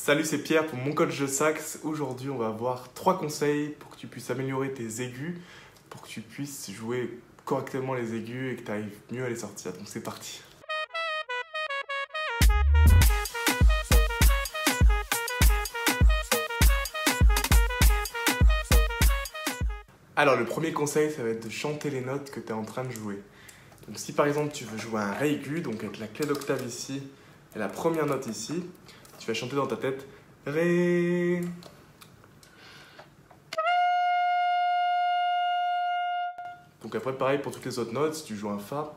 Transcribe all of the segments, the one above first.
Salut, c'est Pierre pour mon coach de sax. Aujourd'hui, on va voir trois conseils pour que tu puisses améliorer tes aigus, pour que tu puisses jouer correctement les aigus et que tu arrives mieux à les sortir. Donc c'est parti. Alors le premier conseil, ça va être de chanter les notes que tu es en train de jouer. Donc si par exemple tu veux jouer un ré aigu, donc avec la clé d'octave ici et la première note ici, tu vas chanter dans ta tête Ré. Donc après, pareil pour toutes les autres notes, si tu joues un Fa.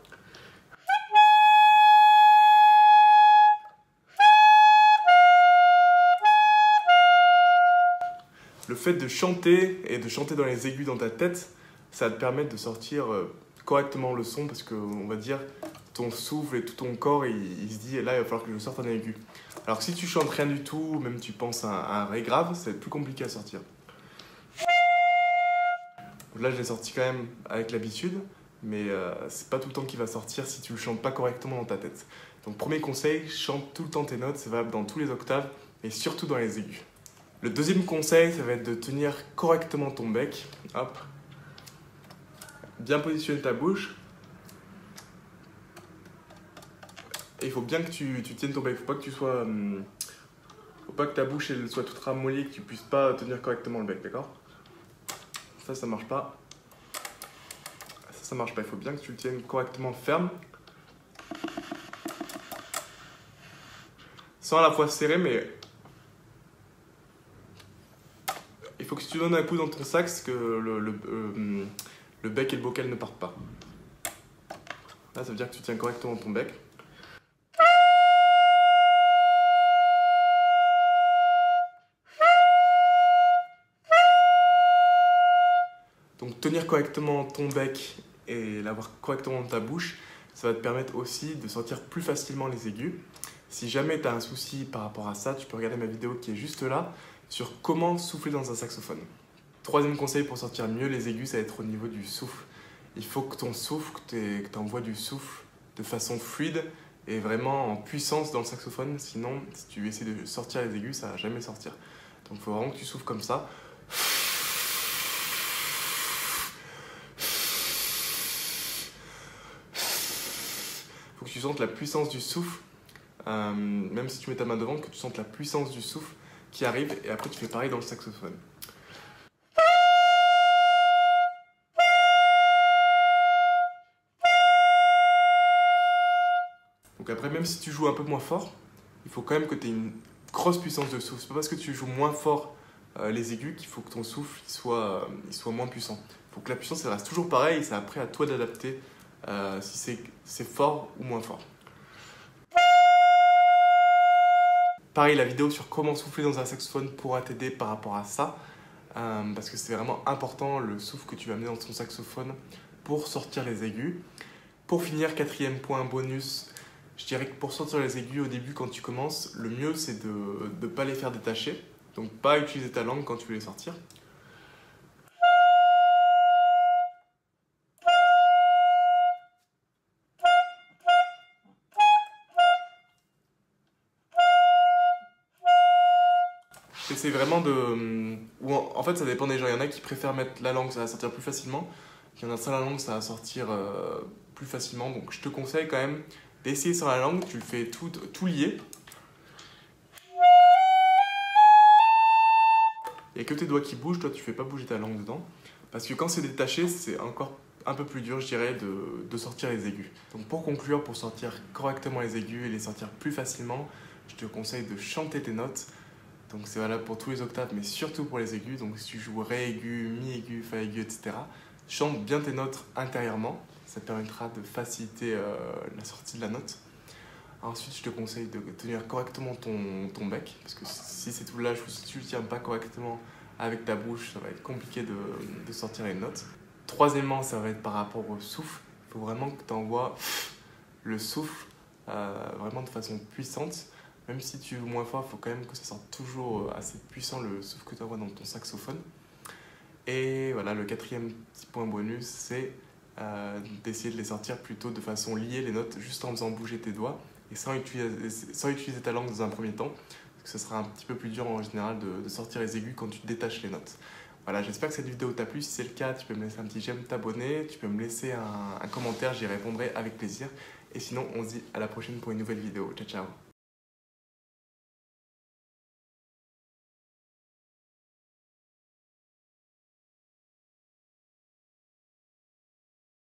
Le fait de chanter et de chanter dans les aigus dans ta tête, ça va te permettre de sortir euh, correctement le son parce qu'on va dire ton souffle et tout ton corps, il, se dit là il va falloir que je sorte un aigu. Alors si tu chantes rien du tout, même tu penses à un, ré grave, c'est plus compliqué à sortir. Là je l'ai sorti quand même avec l'habitude, mais euh, c'est pas tout le temps qu'il va sortir si tu le chantes pas correctement dans ta tête. Donc premier conseil, chante tout le temps tes notes, c'est valable dans tous les octaves et surtout dans les aigus. Le deuxième conseil, ça va être de tenir correctement ton bec. Hop. Bien positionner ta bouche Il faut bien que tu, tiennes ton bec. Faut pas que tu sois. Hum, faut pas que ta bouche soit toute ramollie, que tu puisses pas tenir correctement le bec, d'accord? Ça, ça marche pas. Ça, ça marche pas. Il faut bien que tu le tiennes correctement ferme. Sans à la fois serré, mais. Il faut que si tu donnes un coup dans ton sax, que le, euh, le bec et le bocal ne partent pas. Là, ça veut dire que tu tiens correctement ton bec. Donc tenir correctement ton bec et l'avoir correctement dans ta bouche, ça va te permettre aussi de sortir plus facilement les aigus. Si jamais tu as un souci par rapport à ça, tu peux regarder ma vidéo qui est juste là sur comment souffler dans un saxophone. Troisième conseil pour sortir mieux les aigus, ça va être au niveau du souffle. Il faut que ton souffle, que tu envoies du souffle de façon fluide et vraiment en puissance dans le saxophone. Sinon, si tu essaies de sortir les aigus, ça va jamais sortir. Donc il faut vraiment que tu souffles comme ça. Faut que tu sentes la puissance du souffle, euh, même si tu mets ta main devant, que tu sentes la puissance du souffle qui arrive, et après tu fais pareil dans le saxophone. Donc après, même si tu joues un peu moins fort, il faut quand même que tu aies une grosse puissance de souffle. C'est pas parce que tu joues moins fort euh, les aigus qu'il faut que ton souffle soit, euh, soit moins puissant. Il faut que la puissance reste toujours pareille et c'est après à toi d'adapter euh, si c'est fort ou moins fort. Pareil, la vidéo sur comment souffler dans un saxophone pourra t'aider par rapport à ça, euh, parce que c'est vraiment important le souffle que tu vas amener dans ton saxophone pour sortir les aigus. Pour finir, quatrième point bonus, je dirais que pour sortir les aigus au début quand tu commences, le mieux c'est de ne pas les faire détacher, donc pas utiliser ta langue quand tu veux les sortir. C'est vraiment de. Ou en, fait, ça dépend des gens. Il y en a qui préfèrent mettre la langue, ça va sortir plus facilement. Il y en a sans la langue, ça va sortir euh, plus facilement. Donc, je te conseille quand même d'essayer sans la langue. Tu le fais tout, tout lié. Et que tes doigts qui bougent, toi, tu fais pas bouger ta langue dedans. Parce que quand c'est détaché, c'est encore un peu plus dur, je dirais, de, sortir les aigus. Donc pour conclure, pour sortir correctement les aigus et les sortir plus facilement, je te conseille de chanter tes notes. Donc c'est valable pour tous les octaves, mais surtout pour les aigus. Donc si tu joues Ré aigu, Mi aigu, Fa aigu, etc., chante bien tes notes intérieurement. Ça permettra de faciliter euh, la sortie de la note. Ensuite, je te conseille de tenir correctement ton, bec, parce que si c'est tout lâche ou si tu le tiens pas correctement avec ta bouche, ça va être compliqué de, de sortir les notes. Troisièmement, ça va être par rapport au souffle. Il faut vraiment que tu envoies le souffle euh, vraiment de façon puissante même si tu es moins fort, il faut quand même que ça sorte toujours euh, assez puissant le souffle que tu envoies dans ton saxophone. Et voilà, le quatrième petit point bonus, c'est euh, d'essayer de les sortir plutôt de façon liée, les notes, juste en faisant bouger tes doigts et sans utiliser, sans utiliser ta langue dans un premier temps. parce que ce sera un petit peu plus dur en général de, sortir les aigus quand tu détaches les notes. Voilà, j'espère que cette vidéo t'a plu. Si c'est le cas, tu peux me laisser un petit j'aime, t'abonner, tu peux me laisser un commentaire, j'y répondrai avec plaisir. Et sinon, on se dit à la prochaine pour une nouvelle vidéo. Ciao, ciao